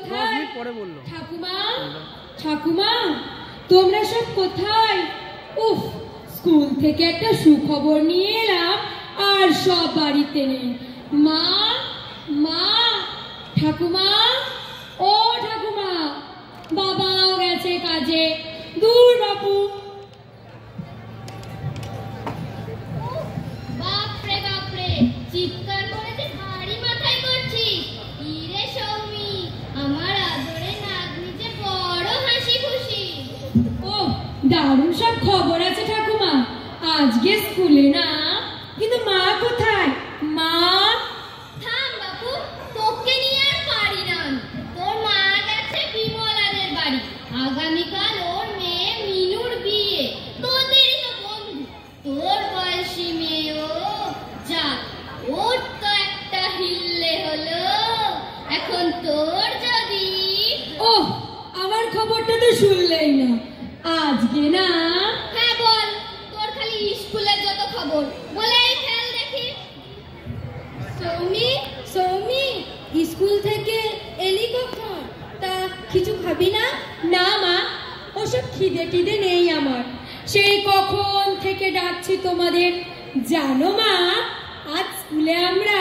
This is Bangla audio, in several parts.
কোথায়? ঠাকুমা ঠাকুমা তোমরা সব কোথায়? উফ স্কুল থেকে একটা সুখবর নিয়ে এলাম আর সব বাড়িতে নেই। মা মা ঠাকুমা ও ঠাকুমা বাবাও গেছে কাজে। দূর বাপু। দারুণ সব খবর আছে ঠাকুমা। আজকে স্কুলে না কিন্তু মা কোথায় মা থাম বাপু তোকে নিয়ে আর পারি না আমি। তোর মা গেছে বিমলাদের বাড়ি আগামীকাল ওর মেয়ে মিনুর বিয়ে তোদেরই তো বন্ধু তোর বয়সী মেয়ে ও যা ওর তো একটা হিল্লে হলো এখন তোর যদি ও আমার খবরটা তো শুনলেই না আজকে না হ্যাঁ বল তোর খালি স্কুলের যত খবর বলেই ফেল দেখি সৌমি সৌমি স্কুল থেকে এলি কখন তা কিছু খাবি না না মা ওসব খিদে টিদে নেই আমার সেই কখন থেকে ডাকছি তোমাদের জানো মা আজ স্কুলে আমরা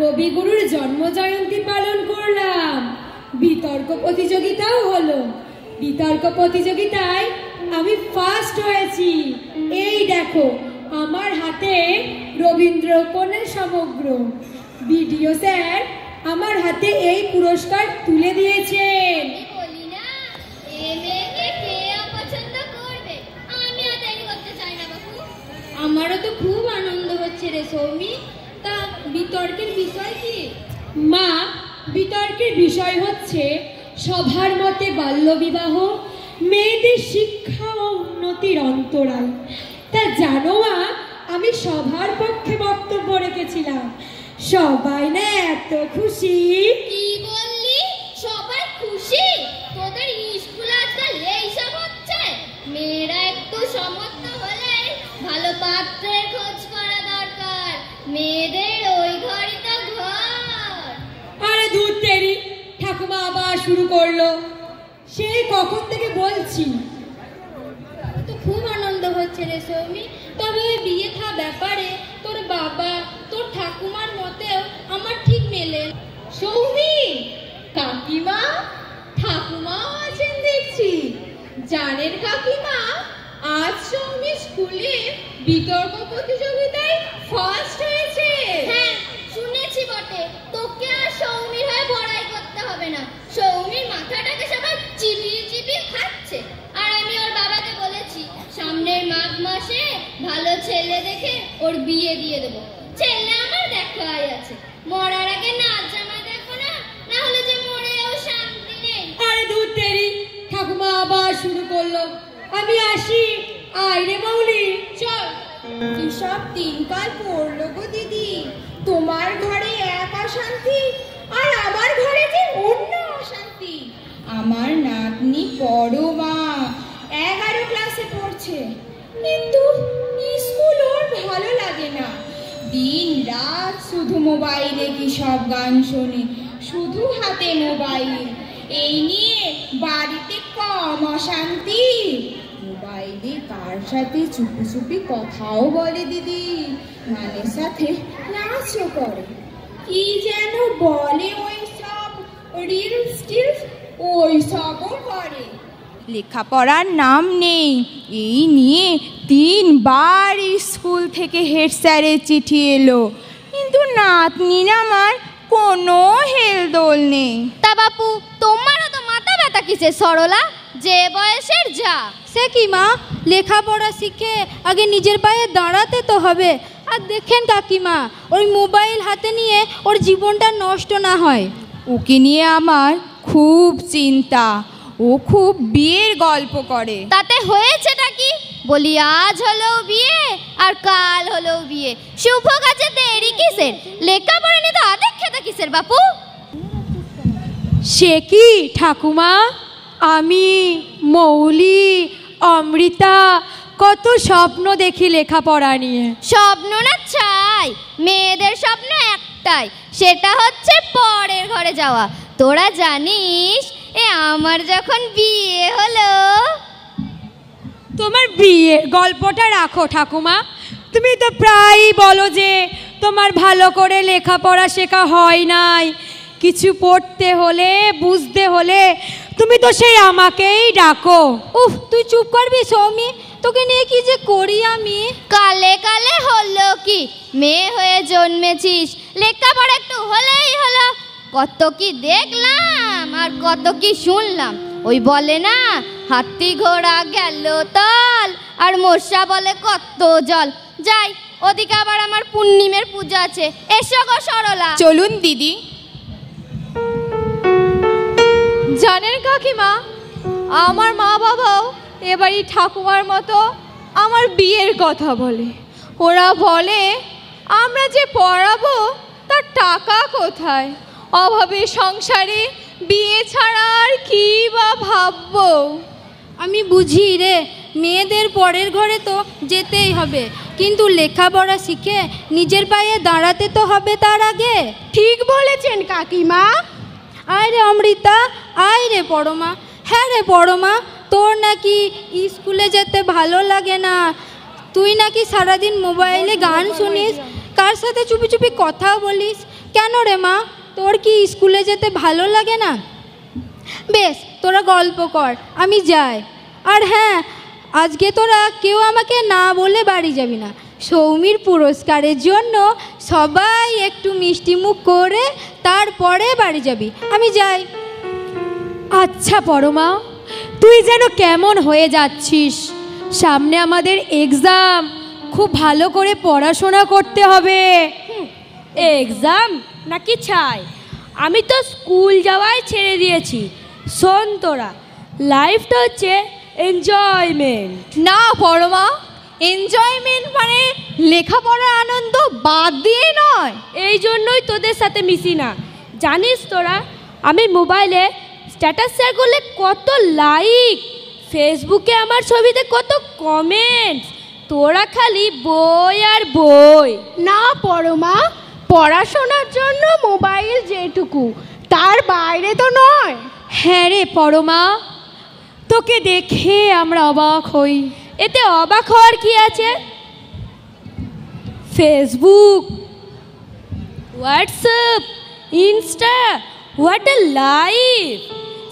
কবিগুরুর জন্ম জয়ন্তী পালন করলাম বিতর্ক প্রতিযোগিতাও হলো বিতর্ক প্রতিযোগিতায় আমি ফার্স্ট হয়েছি এই দেখো আমার হাতে রবীন্দ্র উপন্যাস সমগ্র বিডিও স্যার আমার হাতে এই পুরস্কার তুলে দিয়েছেন। আমারও তো খুব আনন্দ হচ্ছে রে সৌমি। তা বিতর্কের বিষয় কি? মা বিতর্কের বিষয় হচ্ছে সবার মতে বাল্যবিবাহ মেয়েদের শিক্ষা ও উন্নতির অন্তরাল। তা জানো মা আমি সবার পক্ষে বক্তব্য রেখেছিলাম। সবাই না এত খুশি। কি বললি? সবাই খুশি? তোদের স্কুলে আজকাল এইসব হচ্ছে? মেয়েরা একটু সমর্থ হলে ভালো পাত্রের খোঁজ করা দরকার। মেয়েদের ওই ঘরই তো ঘর। আরে দূর তেরি ঠাকুমা আবার শুরু করল। সেই কখন থেকে বলছি? তো খুব আনন্দ হচ্ছে রে সৌমি। তবে ওই বিয়ে থা ব্যাপারে তোর বাবা, তোর ঠাকুমার মতেও আমার ঠিক মেলে। সৌমি কাকিমা! ঠাকুমাও আছেন দেখছি। জানেন কাকিমা, আজ সৌমি স্কুলে বিতর্ক প্রতিযোগিতায় ফার্স্ট হয়েছে। হ্যাঁ শুনেছি বটে। তোকে আর সৌমির হয়ে বড়াই করতে হবে না। সৌমির মাথাটাকে সবাই চিবিয়ে চিবিয়ে খাচ্ছে। আমি ওর বাবাকে বলেছি, সামনের মাঘ মাসে ভালো ছেলে দেখে ওর বিয়ে দিয়ে দেবো। ছেলে আমার দেখাই আছে। মরার আগে নাচ জামা দেখো না না হলে যে মরেও শান্তি নেই। আরে দূর তেরি, ঠাকুমা আবার শুরু করল। আমি আসি। আয় রে মৌলি চল। এসব দিনকাল পড়ল গো দিদি। তোমার ঘরে এক অশান্তি, আর আমার ঘরে যে অন্য অশান্তি। আমার নাতনি বড় রাত শুধু মোবাইলে কি সব গান শোনে? শুধু হাতে মোবাইল। এই নিয়ে বাড়িতে কম অশান্তি। মোবাইলে কার সাথে চুপি চুপি কথাও বলে দিদি? গানের সাথে নাচও করে। কি যেন বলে ওই সব রিলস টিলস ওই সবও করে। লেখাপড়ার নাম নেই। এই নিয়ে তিনবার স্কুল থেকে হেড স্যারের চিঠি এলো। কিন্তু নাতনি আমার কোনো হেলদোল নেই। তা বাপু তোমারও তো মাথা ব্যথা কিসে সরলা? যে বয়সের যা। সে কি মা? লেখাপড়া শিখে আগে নিজের পায়ে দাঁড়াতে তো হবে। আর দেখেন কাকিমা ওই মোবাইল হাতে নিয়ে ওর জীবনটা নষ্ট না হয়। ওকে নিয়ে আমার খুব চিন্তা। ও খুব বিয়ের গল্প করে। তাতে হয়েছেটা কি? বলি আজ হলো বিয়ে আর কাল হলো বিয়ে। শুভ কাজে দেরি কিসের? লেখাপড়া নিয়ে তো আদেক খেতে কিসের বাপু? সে কি ঠাকুমা? আমি মৌলি অমৃতা কত স্বপ্ন দেখি লেখাপড়া নিয়ে। স্বপ্ন না চাই মেয়েদের স্বপ্ন একটাই সেটা হচ্ছে পরের ঘরে যাওয়া। তোরা জানিস এ আমার যখন বিয়ে হলো। তোমার বিয়ের গল্পটা রাখো ঠাকুমা। তুমি তো প্রায়ই বলো যে তোমার ভালো করে লেখাপড়া শেখা হয় নাই। কিছু পড়তে হলে বুঝতে হলে তুমি তো সেই আমাকেই ডাকো। উফ তুই চুপ করবি সৌমি? তোকে নিয়ে কি যে করি আমি? কালে কালে হলো কি? মেয়ে হয়ে জন্মেছিস। লেখাপড়া একটু হলেই হলো। কত কি দেখলাম আর কত কি শুনলাম। ওই বলে না হাতি ঘোড়া গেল তল আর মশা বলে কত জল। যাই ওদিকে আবার আমার পূর্ণিমের পূজা আছে। এসো গো সরলা। চলুন দিদি। জানেন কাকিমা আমার মা বাবাও এবারই ঠাকুমার মতো আমার বিয়ের কথা বলে। ওরা বলে আমরা যে পড়াবো তার টাকা কোথায়? অভাবে সংসারে বিয়ে ছাড়া আর কি বা ভাববো? আমি বুঝি রে মেয়েদের পরের ঘরে তো যেতেই হবে। কিন্তু লেখাপড়া শিখে নিজের পায়ে দাঁড়াতে তো হবে তার আগে। ঠিক বলেছেন কাকিমা। আয় রে অমৃতা আয় রে পড়মা হ্যাঁ রে পড়মা তোর নাকি স্কুলে যেতে ভালো লাগে না। তুই নাকি সারাদিন মোবাইলে গান শুনিস কার সাথে চুপি চুপি কথা বলিস? কেন রে মা? তোর কি স্কুলে যেতে ভালো লাগে না? বেশ তোরা গল্প কর আমি যাই। আর হ্যাঁ আজকে তোরা কেউ আমাকে না বলে বাড়ি যাবি না। সৌমির পুরস্কারের জন্য সবাই একটু মিষ্টি মুখ করে তারপরে বাড়ি যাবি। আমি যাই। আচ্ছা পরমা তুই যেন কেমন হয়ে যাচ্ছিস? সামনে আমাদের এক্সাম খুব ভালো করে পড়াশোনা করতে হবে। এক্সাম নাকি ছাই আমি তো স্কুল যাওয়াই ছেড়ে দিয়েছি। শোন তোরা লাইফটা হচ্ছে এনজয়মেন্ট না পরমা এনজয়মেন্ট মানে লেখাপড়ার আনন্দ বাদ দিয়ে নয়। এই জন্যই তোদের সাথে মিশি না। জানিস তোরা আমি মোবাইলে স্ট্যাটাস শেয়ার করলে কত লাইক ফেসবুকে আমার ছবিতে কত কমেন্টস তোরা খালি বই আর বই। না পরমা পড়াশোনার জন্য মোবাইল যেটুকু তার বাইরে তো নয়। হ্যাঁ রে পরমা তোকে দেখে আমরা অবাক হই। এতে অবাক হওয়ার কি আছে? Facebook WhatsApp Insta what a life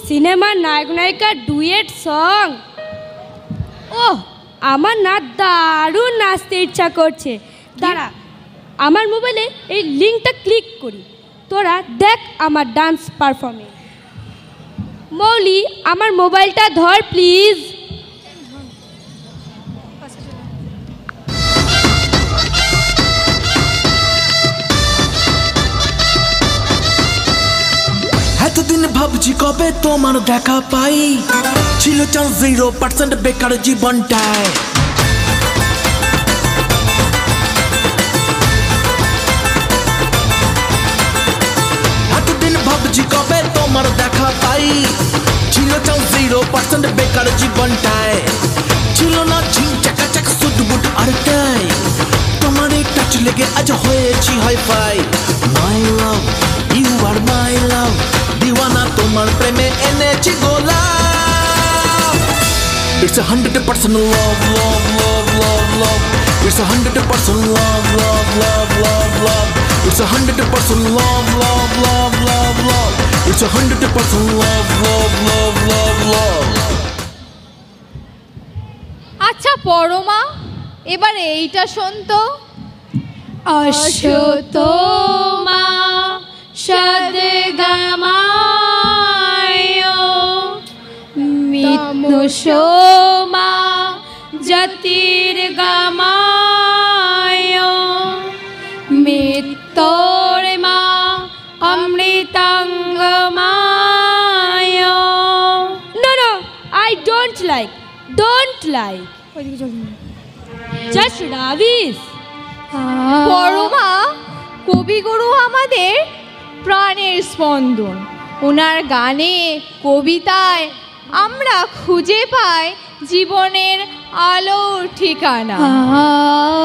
সিনেমার নায়ক নায়িকার ডুয়েট সং। ওহ আমার না দারুণ নাচতে ইচ্ছা করছে। দাঁড়া আমার মোবাইলে এই লিঙ্কটা ক্লিক করি। তোরা দেখ আমার ডান্স পারফরমেন্স মৌলি, আমার মোবাইলটা ধর প্লিজ এতদিন ভাবছি কবে তোমার দেখা পাই। ছিল চান্স জিরো পার্সেন্ট বেকার জীবনটায়। পার্সেন্ট জীবনটায় ছিল না ঝিং চাকা চাক সুট বুট আর টাই তোমার টাচ লেগে আজ হয়েছি hi fi my love you R my love দিওয়ানা তোমার প্রেমে এনেছি গোলাপ It's a hundred percent love, love, love, love, love. It's a hundred percent love, love, love, love, love. It's a hundred percent love, love, love, love, love. It's a hundred percent love, love, love, love, love. Parama এবার এইটা শোন তো অশ্বতো মা সদগমায় মিত্নুষোমা জ্যোতির্গমায় মিত্তর মা অমৃতাঙ্গমায় No, no, I don't like. Don't like. Dash rubbish Parama Kabiguru আমাদের প্রাণের স্পন্দন ওনার গানে কবিতায় আমরা খুঁজে পাই জীবনের আলোর ঠিকানা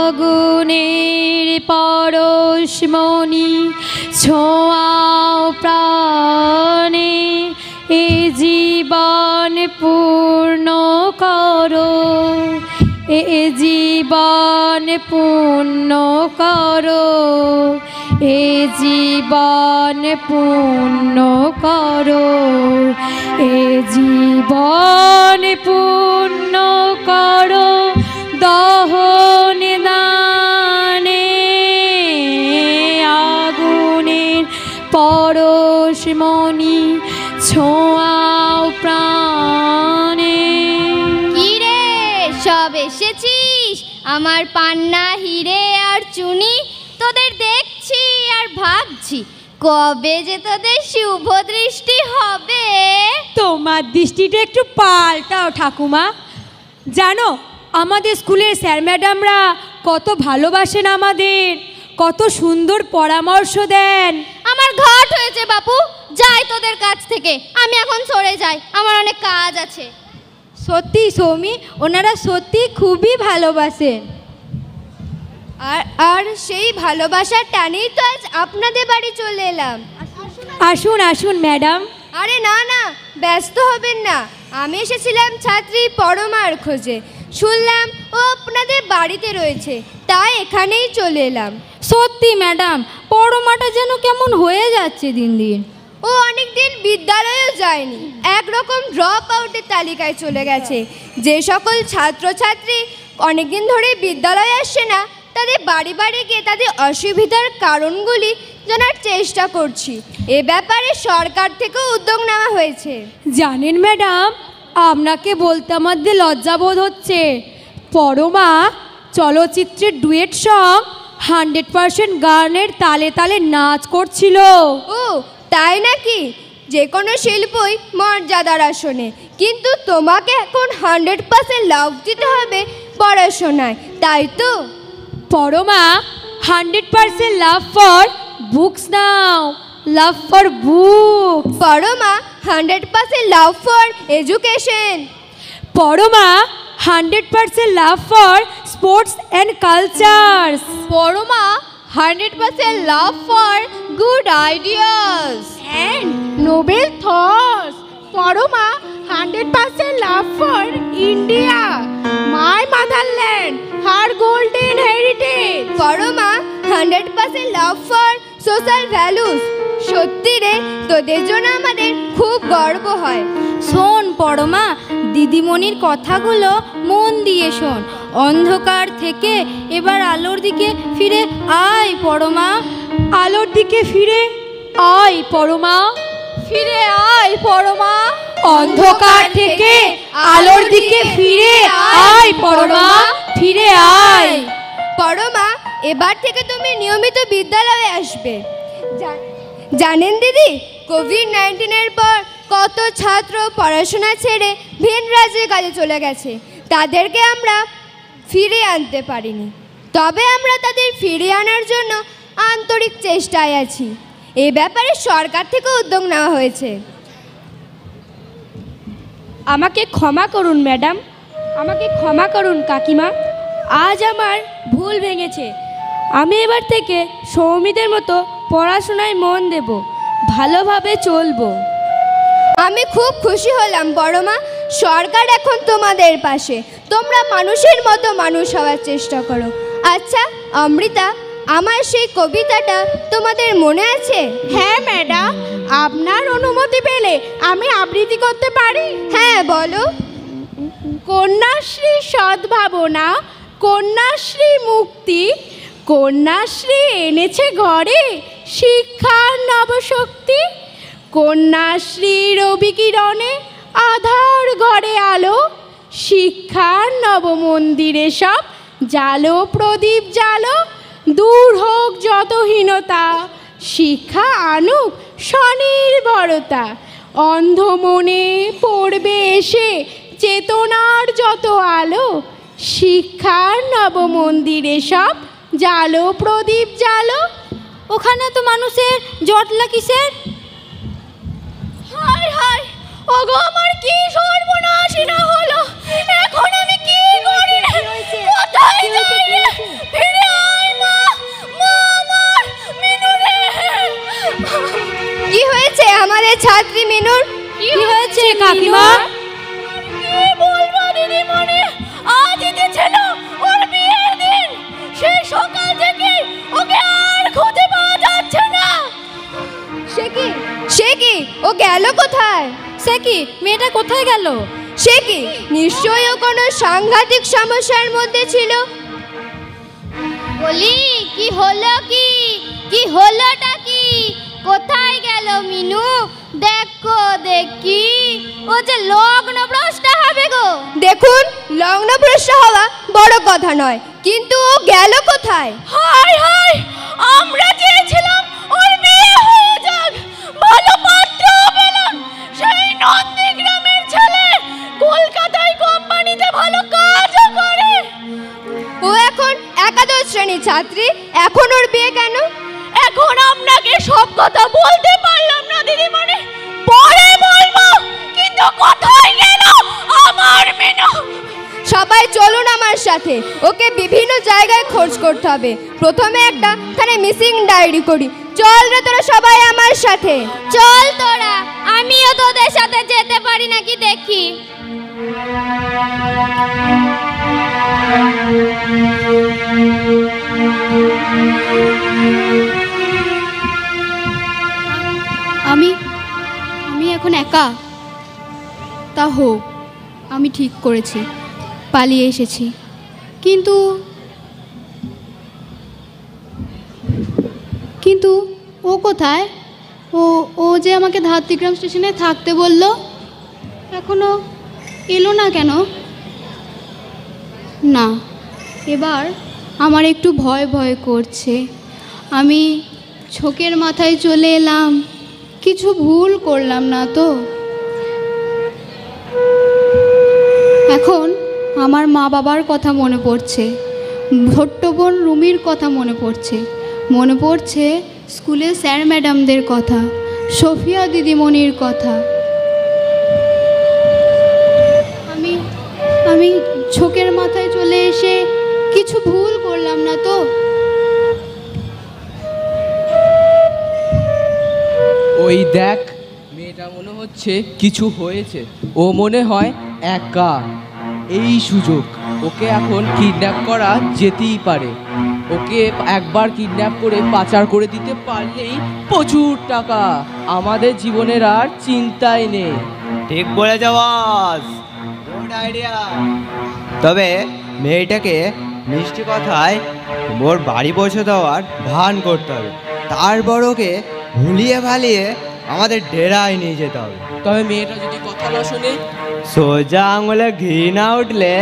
আগুনের পরশমণি ছোঁয়াও প্রাণে এ জীবন পূর্ণ করো এ জীবন পূর্ণ করো। এ জীবন পূর্ণ করো। এ জীবন পূর্ণ করো। দহন দানে আগুনের পরশমণি ছোঁয়াও আমার পান্না হিরে আর চুনি তোদের দেখছি আর ভাবছি কবে যে তোদের শুভ দৃষ্টি হবে? তোমার দৃষ্টিটা একটু পাল্টাও ঠাকুমা। জানো আমাদের স্কুলের স্যার ম্যাডামরা কত ভালোবাসেন আমাদের কত সুন্দর পরামর্শ দেন। আমার ঘাট হয়েছে বাপু। যাই তোদের কাছ থেকে। আমি এখন সরে যাই। আমার অনেক কাজ আছে। সত্যি সৌমি ওনারা সত্যি খুবই ভালোবাসেন আর আর সেই ভালোবাসার টানেই তো আজ আপনাদের বাড়ি চলে এলাম। আসুন আসুন ম্যাডাম। আরে না না ব্যস্ত হবেন না। আমি এসেছিলাম ছাত্রী পরমার খোঁজে। শুনলাম ও আপনাদের বাড়িতে রয়েছে তাই এখানেই চলে এলাম। সত্যি ম্যাডাম পরমাটা যেন কেমন হয়ে যাচ্ছে দিন দিন। ও অনেকদিন বিদ্যালয়েও যায়নি। একরকম ড্রপ আউটের তালিকায় চলে গেছে। যে সকল ছাত্রছাত্রী অনেকদিন ধরে বিদ্যালয়ে আসছে না তাদের বাড়ি বাড়ি গিয়ে তাদের অসুবিধার কারণগুলি জানার চেষ্টা করছি। এ ব্যাপারে সরকার থেকেও উদ্যোগ নেওয়া হয়েছে। জানেন ম্যাডাম আপনাকে বলতে আমাদের লজ্জাবোধ হচ্ছে। পরমা চলচ্চিত্রের ডুয়েট সং হান্ড্রেড পার্সেন্ট গানের তালে তালে নাচ করছিল। ও তাই নাকি? যে কোনো শিল্পই মর্যাদার আসনে। কিন্তু তোমাকে এখন হান্ড্রেড পার্সেন্ট লাভ দিতে হবে পড়াশোনায় তাই তো? Parama hundred percent love for books now love for book Parama hundred percent love for education. Parama hundred percent love for sports and cultures. Parama hundred percent love for good ideas. And Nobel thoughts. Paroma, 100% love for India, my motherland, her golden heritage. Parama hundred percent love for social values. সত্যি রে তোদের জন্য আমাদের খুব গর্ব হয়। শোন পরমা দিদিমণির কথাগুলো মন দিয়ে শোন। অন্ধকার থেকে এবার আলোর দিকে ফিরে আয় পরমা। আলোর দিকে ফিরে আয় পরমা। ফিরে আয় পরমা। অন্ধকার থেকে আলোর দিকে ফিরে আয় পরমা। ফিরে আয়। পরমা এবার থেকে তুমি নিয়মিত বিদ্যালয়ে আসবে। জানেন দিদি কোভিড নাইন্টিনের পর কত ছাত্র পড়াশোনা ছেড়ে ভিন রাজ্যের কাজে চলে গেছে। তাদেরকে আমরা ফিরিয়ে আনতে পারিনি। তবে আমরা তাদের ফিরিয়ে আনার জন্য আন্তরিক চেষ্টায় আছি। এ ব্যাপারে সরকার থেকে উদ্যোগ নেওয়া হয়েছে। আমাকে ক্ষমা করুন, ম্যাডাম। আমাকে ক্ষমা করুন, কাকিমা। আজ আমার ভুল ভেঙেছে। আমি এবার থেকে সৌমিদের মতো পড়াশোনায় মন দেব। ভালোভাবে চলবো। আমি খুব খুশি হলাম, বড়মা। সরকার এখন তোমাদের পাশে। তোমরা মানুষের মতো মানুষ হওয়ার চেষ্টা করো। আচ্ছা অমৃতা আমার সেই কবিতাটা তোমাদের মনে আছে? হ্যাঁ ম্যাডাম। আপনার অনুমতি পেলে আমি আবৃত্তি করতে পারি? হ্যাঁ বলো। কন্যাশ্রী সদ্ভাবনা কন্যাশ্রী মুক্তি কন্যাশ্রী এনেছে ঘরে শিক্ষার নবশক্তি কন্যাশ্রী রবি কিরণে আধার ঘরে আলো, শিক্ষার নব মন্দিরে সব, জালো, প্রদীপ জালো, দূর হোক যত হীনতা শিক্ষা আনুক স্বনির্ভরতা, অন্ধ মনে পড়বে এসে চেতনার যত আলো, শিক্ষার নব মন্দিরে সব, জালো, প্রদীপ জালো। ওখানে তো মানুষের জটলা কিসের? ওগো আমার কি সর্বনাশী না হলো? এখন আমি কি করি রে? কোথায় যাই রে? ফিরে আয় মা মা আমার মিনু রে। কি হয়েছে আমাদের ছাত্রী মিনুর? কি হয়েছে কাকিমা? কি বলব দিদিমণি আজ যে ছিল সেই সকাল থেকে ওকে আর খুঁজে পাওয়া যাচ্ছে না। সে কি? সে কি? ও গেল কোথায়? সে কি মেয়েটা কোথায় গেল? সে কি নিশ্চয়ই কোনো সাংঘাতিক সমস্যার মধ্যে ছিল? বলি, কি হলো কি? কি হলোটা কি? কোথায় গেল মিনু? দেখো, দেখি। ও যে লগ্ন ভ্রষ্টা হবে গো। দেখুন, লগ্নভ্রষ্ট হওয়া বড় কথা নয়, কিন্তু ও গেল কোথায়? হাই হাই আমরা চেয়েছিলাম ওর বিয়ে হয়ে যাক। ভালো নন্দীগ্রামের ছেলে কলকাতায় কোম্পানিতে ভালো কাজও করে। ও এখন একাদশ শ্রেণির ছাত্রী এখন ওর বিয়ে কেন? এখন আপনাকে সব কথা বলতে পারলাম না দিদিমণি। পরে বলব কিন্তু কোথায় গেল আমার মেনু? সবাই চলুন আমার সাথে ওকে বিভিন্ন জায়গায় খোঁজ করতে হবে। প্রথমে একটা মিসিং ডায়েরি করি। চল রে তোরা সবাই আমার সাথে। চল তোরা। আমিও তোদের সাথে যেতে পারি নাকি দেখি। আমি আমি এখন একা। তা হোক আমি ঠিক করেছি, পালিয়ে এসেছি। কিন্তু কিন্তু ও কোথায়? ও ও যে আমাকে ধাত্রিগ্রাম স্টেশনে থাকতে বলল, এখনও এলো না কেন? না, এবার আমার একটু ভয় ভয় করছে। আমি ছোকের মাথায় চলে এলাম, কিছু ভুল করলাম না তো। এখন আমার মা বাবার কথা মনে পড়ছে ভট্ট বোন রুমির কথা মনে পড়ছে মনে পড়ছে স্কুলের স্যার ম্যাডামদের কথা, সফিয়া দিদিমণির কথা। আমি আমি ছোকের মাথায় চলে এসে কিছু ভুল করলাম না তো? ওই দেখ, মেয়েটা মনে হচ্ছে কিছু হয়েছে। ও মনে হয় একা। এই সুযোগ, ওকে এখন কিডন্যাপ করা যেতেই পারে। ওকে একবার কিডন্যাপ করে পাচার করে দিতে পারলেই প্রচুর টাকা। আমাদের জীবনের আর চিন্তাই নেই। ঠিক বলে যাওয়াস গুড আইডিয়া তবে মেয়েটাকে মিষ্টি কথায় ওর বাড়ি পৌঁছে দেওয়ার ভান করতে হবে। তারপর ওকে ভুলিয়ে ভালিয়ে আমাদের ডেরায় নিয়ে যেতে হবে। তবে মেয়েটা যদি কথা না শোনে? সোজা আঙুলে ঘি না উঠলে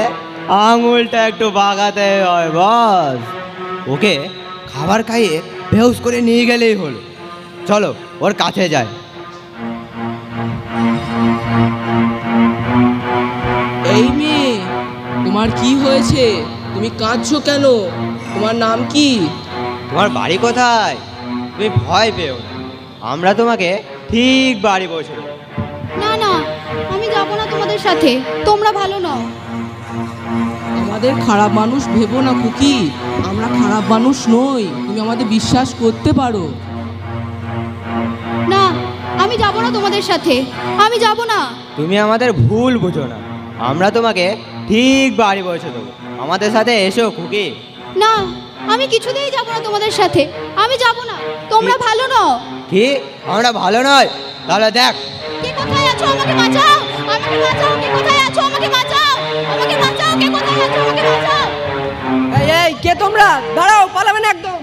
আঙুলটা একটু বাগাতে হয় বস ওকে খাবার খাইয়ে বেহুস করে নিয়ে গেলেই হলো। চলো ওর কাছে যায় এই মেয়ে তোমার কি হয়েছে? তুমি কাঁদছো কেন? তোমার নাম কি? তোমার বাড়ি কোথায়? তুমি ভয় পেও না। আমরা তোমাকে ঠিক বাড়ি পৌঁছে দেবো না না আমি যাব না তোমাদের সাথে। তোমরা ভালো নও। আমাদের খারাপ মানুষ ভেবো না খুকি। আমরা খারাপ মানুষ নই তুমি আমাদের বিশ্বাস করতে পারো। না আমি যাব না তোমাদের সাথে। আমি যাব না। তুমি আমাদের ভুল বুঝো না। আমরা তোমাকে ঠিক বাড়ি পৌঁছে দেবো। আমাদের সাথে এসো খুকি। না আমি কিছুতেই যাব না তোমাদের সাথে। আমি যাব না। তোমরা ভালো নও। কি? আমরা ভালো নয় তাহলে দেখ। কে কোথায় আছো? আমাকে বাঁচাও। আমাকে বাঁচাও। কে কোথায় আছো? আমাকে বাঁচাও। আমাকে বাঁচাও। এই কে তোমরা? দাঁড়াও পালাবে না একদম।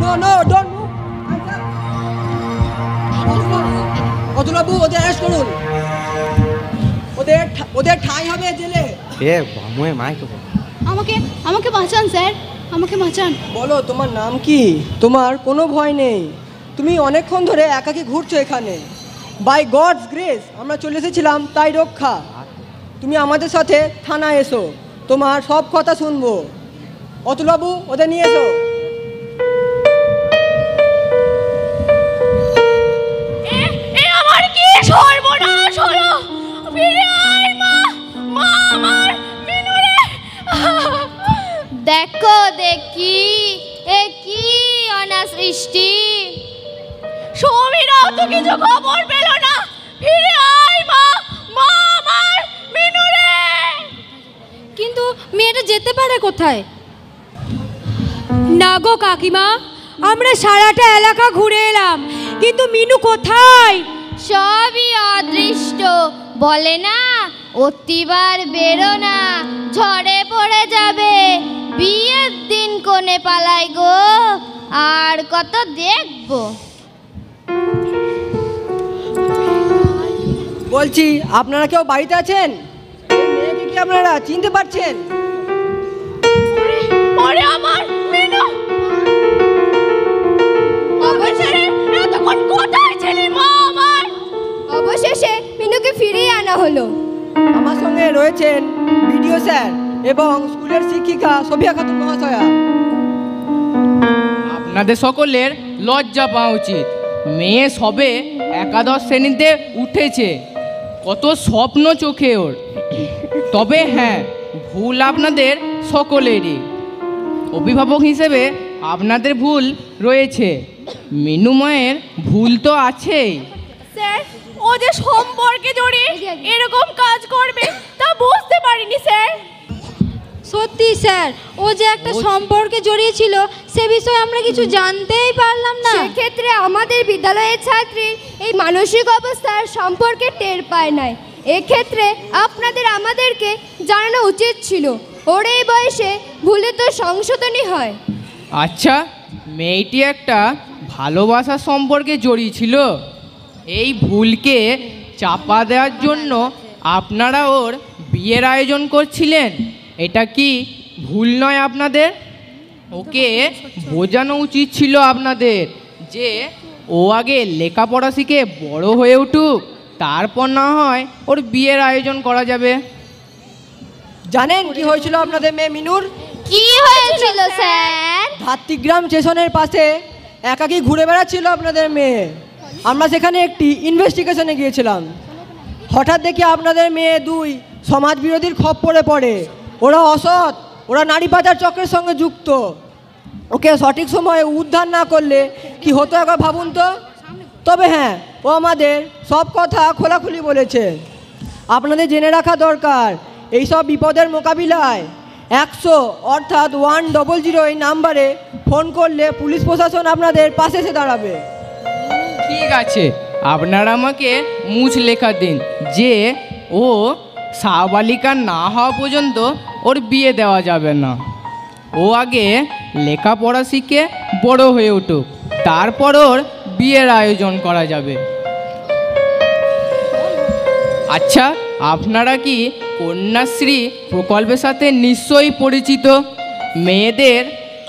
নো নো ডোন্ট মুভ অতুলবাবু ওদের অ্যারেস্ট করুন। ওদের ওদের ঠাঁই হবে জেলে। এ বামুয়ে মাইকে আমাকে আমাকে বাঁচান স্যার। আমাকে বাঁচান। বলো তোমার নাম কি? তোমার কোনো ভয় নেই। তুমি অনেকক্ষণ ধরে একাকি ঘুরছো এখানে। বাই গডস গ্রেস আমরা চলে এসেছিলাম তাই রক্ষা। তুমি আমাদের সাথে থানায় এসো। তোমার সব কথা শুনব। অতুলবাবু ওদের নিয়ে এসো। এ আমার কি সর্বনাশ হলো? ফিরে আয় মা মা আমার মিনুরে। দেখো দেখি এ কি অনাসৃষ্টি? সমীরাও তো কিছু খবর পেল না। ফিরে আয় মা মা কিন্তু মেয়েটা যেতে পারে কোথায়? না গো কাকিমা আমরা সারাটা এলাকা ঘুরে এলাম কিন্তু মিনু কোথায়? সবই অদৃষ্ট। বলে না অতিবার বেরো না ঝড়ে পড়ে যাবে। বিয়ের দিন কোণে পালাই গো আর কত দেখব? বলছি আপনারা কেউ বাড়িতে আছেন? আপনারা চিনতে পারছেন? ওরে আমার মিনু! অবশেষে এতক্ষণ কোথায় ছিলি মা আমার? অবশেষে মিনুকে ফিরিয়ে আনা হলো। আমার সঙ্গে রয়েছেন বিডিও স্যার এবং স্কুলের শিক্ষিকা সবিয়া খাতুন মহাশয়া। আপনাদের সকলের লজ্জা পাওয়া উচিত। মেয়ে সবে একাদশ শ্রেণীতে উঠেছে। কত স্বপ্ন চোখে ওর। তবে হ্যাঁ ভুল আপনাদের সকলেরই। অভিভাবক হিসেবে আপনাদের ভুল রয়েছে। মিনু মায়ের ভুল তো আছেই। স্যার, ও যে সম্পর্কে জড়িয়ে এরকম কাজ করবে তা বুঝতে পারিনি, স্যার। সত্যি স্যার ও যে একটা সম্পর্কে জড়িয়েছিল সে বিষয়ে আমরা কিছু জানতেই পারলাম না। সেক্ষেত্রে আমাদের বিদ্যালয়ের ছাত্রীর এই মানসিক অবস্থার সম্পর্কে টের পায় নাই। এক্ষেত্রে আপনাদের আমাদেরকে জানানো উচিত ছিল ওর এই বয়সে ভুলে তো সংশোধনী হয়। আচ্ছা মেয়েটি একটা ভালোবাসা সম্পর্কে জড়িয়েছিল। এই ভুলকে চাপা দেওয়ার জন্য আপনারা ওর বিয়ের আয়োজন করছিলেন। এটা কি ভুল নয় আপনাদের? ওকে বোঝানো উচিত ছিল আপনাদের যে ও আগে লেখাপড়া শিখে বড় হয়ে উঠুক তারপর না হয় ওর বিয়ের আয়োজন করা যাবে। জানেন কি হয়েছিল আপনাদের মেয়ে মিনুর? কি হয়েছিল স্যার? ধাত্রিগ্রাম স্টেশনের পাশে একাকি ঘুরে বেড়াচ্ছিল আপনাদের মেয়ে। আমরা সেখানে একটি ইনভেস্টিগেশনে গিয়েছিলাম। হঠাৎ দেখি আপনাদের মেয়ে দুই সমাজ বিরোধীর খপ্পরে পড়ে। ওরা অসৎ, ওরা নারী পাচার চক্রের সঙ্গে যুক্ত। ওকে সঠিক সময়ে উদ্ধার না করলে কি হতো একবার ভাবুন তো? তবে হ্যাঁ ও আমাদের সব কথা খোলাখুলি বলেছে। আপনাদের জেনে রাখা দরকার, এইসব বিপদের মোকাবিলায় একশো অর্থাৎ ওয়ান ডবল জিরো এই নাম্বারে ফোন করলে পুলিশ প্রশাসন আপনাদের পাশে এসে দাঁড়াবে। ঠিক আছে, আপনারা আমাকে মুছ লেখা দিন, যে ও সাবালিকা না হওয়া পর্যন্ত ওর বিয়ে দেওয়া যাবে না। ও আগে লেখাপড়া শিখে বড় হয়ে উঠুক, তারপর ওর বিয়ের আয়োজন করা যাবে। আচ্ছা আপনারা কি কন্যাশ্রী প্রকল্পের সাথে নিশ্চয়ই পরিচিত? মেয়েদের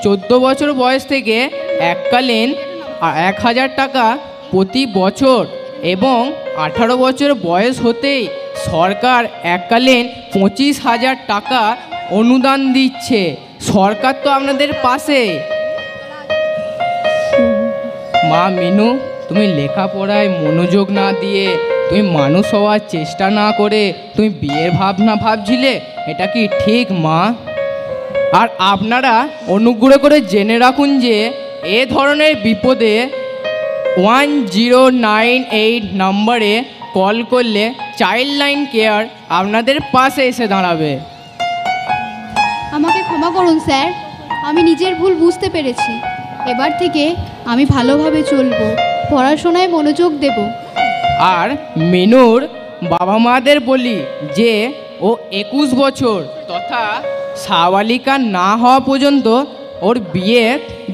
চোদ্দ বছর বয়স থেকে এককালীন এক হাজার টাকা প্রতি বছর এবং আঠারো বছর বয়স হতেই সরকার এককালীন পঁচিশ হাজার টাকা অনুদান দিচ্ছে। সরকার তো আপনাদের পাশে। মা মিনু, তুমি লেখাপড়ায় মনোযোগ না দিয়ে, তুমি মানুষ হওয়ার চেষ্টা না করে, তুমি বিয়ের ভাবনা ভাবছিলে, এটা কি ঠিক, মা? আর আপনারা অনুগ্রহ করে জেনে রাখুন যে, এ ধরনের বিপদে ওয়ান জিরো নাইন এইট নম্বরে কল করলে চাইল্ড লাইন কেয়ার আপনাদের পাশে এসে দাঁড়াবে। আমাকে ক্ষমা করুন স্যার। আমি নিজের ভুল বুঝতে পেরেছি। এবার থেকে আমি ভালোভাবে চলবো পড়াশোনায় মনোযোগ দেব। আর মেনুর বাবা মাদের বলি যে ও একুশ বছর তথা সাবালিকা না হওয়া পর্যন্ত ওর বিয়ে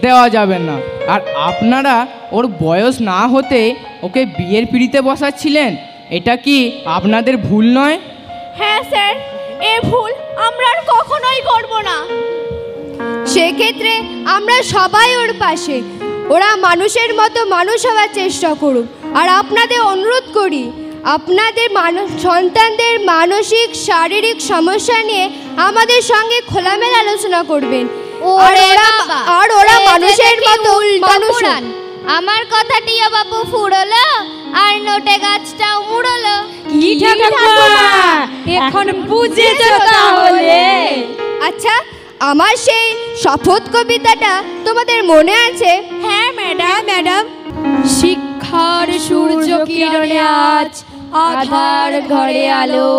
দেওয়া যাবে না। আর আপনারা ওর বয়স না হতে ওকে বিয়ের পিড়িতে বসাচ্ছিলেন। এটা কি আপনাদের ভুল নয়? হ্যাঁ স্যার। এ ভুল আমরা আর কখনোই করব না। সেক্ষেত্রে আমরা সবাই ওর পাশে। ওরা মানুষের মতো মানুষ হওয়ার চেষ্টা করুক। আর আপনাদের অনুরোধ করি আপনাদের মানুষ সন্তানদের মানসিক শারীরিক সমস্যা নিয়ে আমাদের সঙ্গে খোলামেলা আলোচনা করবেন। আর ওরা আর ওরা মানুষের মতো মানুষ। আমার কথাটিও বাপু ফুরলো। আর নোটে গাছটাও মুড়লো কি ঠাকুমা? এখন বুঝেছ তাহলে? আচ্ছা আমার সেই শপথ কবিতাটা তোমাদের মনে আছে? হ্যাঁ ম্যাডাম ম্যাডাম। শিক্ষার সূর্য কিরণে আজ আধার ঘরে আলো।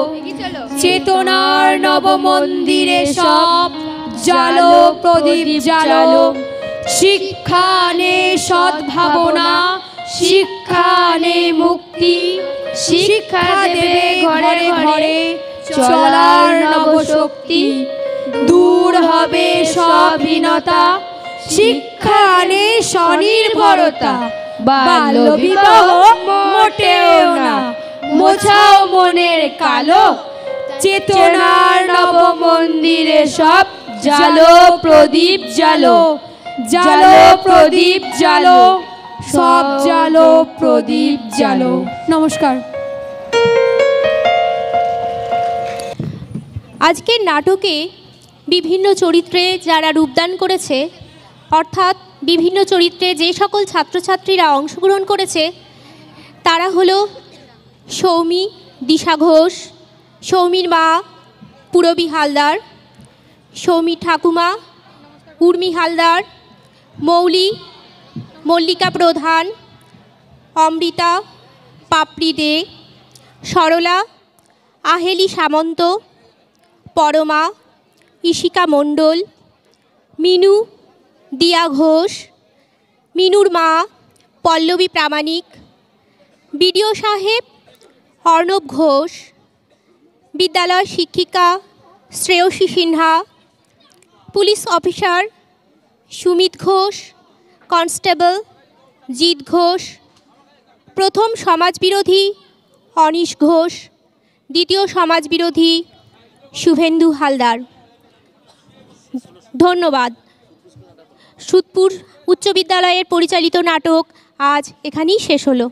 চেতনার নব মন্দিরে সব জালো প্রদীপ জালো। শিক্ষা নে সদ্ভাবনা শিক্ষা নে মুক্তি, শিক্ষা দেবে ঘরে ঘরে চলার নবশক্তি। দূর হবে স্বাধীনতা শিক্ষা নে স্বনির্ভরতা। বাল্য বিবাহ মোটেও না, মোছাও মনের কালো। চেতনার নব মন্দিরে সব জালো, প্রদীপ জালো জালো, প্রদীপ জালো। সব জালো প্রদীপ জালো। নমস্কার। আজকের নাটকে বিভিন্ন চরিত্রে যারা রূপদান করেছে অর্থাৎ বিভিন্ন চরিত্রে যে সকল ছাত্রছাত্রীরা অংশগ্রহণ করেছে তারা হলো সৌমি দিশা ঘোষ সৌমির মা পুরবী হালদার সৌমি ঠাকুমা উর্মি হালদার মৌলি মল্লিকা প্রধান, অমৃতা, পাপড়ি দে, সরলা, আহেলি সামন্ত, পরমা ইশিকা মণ্ডল, মিনু, দিয়া ঘোষ, মিনুর মা, পল্লবী প্রামাণিক, বিডিও সাহেব, অর্ণব ঘোষ, বিদ্যালয় শিক্ষিকা, Shreyasi Sinha, police officer, Sumit Ghosh constable Jeet Ghosh, প্রথম সমাজবিরোধী অনিশ ঘোষ, দ্বিতীয় সমাজবিরোধী শুভেন্দু হালদার। ধন্যবাদ। সুদপুর উচ্চ বিদ্যালয়ের পরিচালিত নাটক আজ এখানেই শেষ হলো।